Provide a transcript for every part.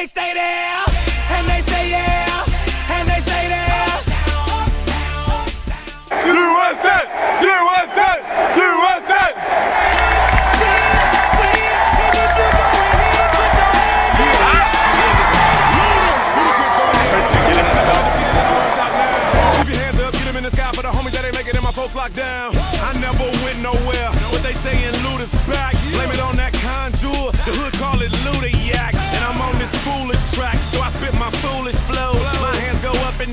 they stay there, and they say yeah, and they stay there. USA! USA! USA! Ludacris going in. Keep your hands up, get them in the sky for the homies that ain't making it, my folks locked down. I never went nowhere. What they saying, Luda's back. Blame it on that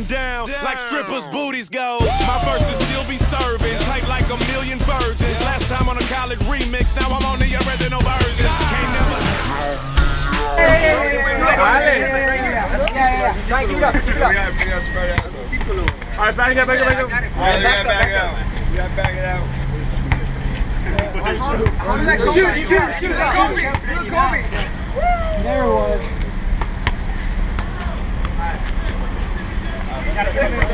go up and down like strippers' booties go. My verses still be serving, tight like a million virgins. Last time on a college remix, now I'm on the original version. Can't never. Alright, back it up, back it up, back it up. Alright, we gotta back it out. We gotta back it out. Cara,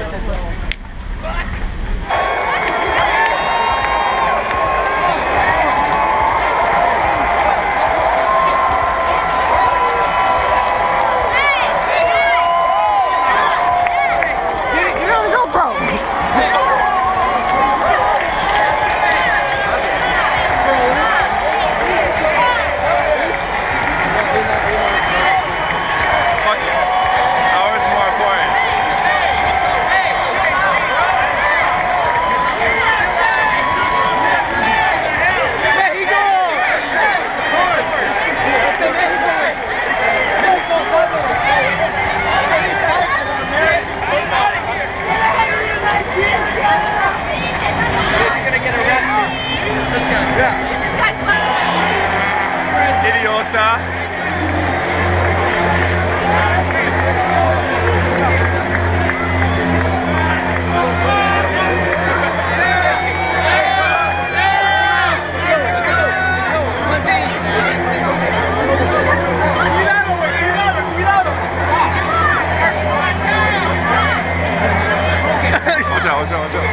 Watch out, watch out,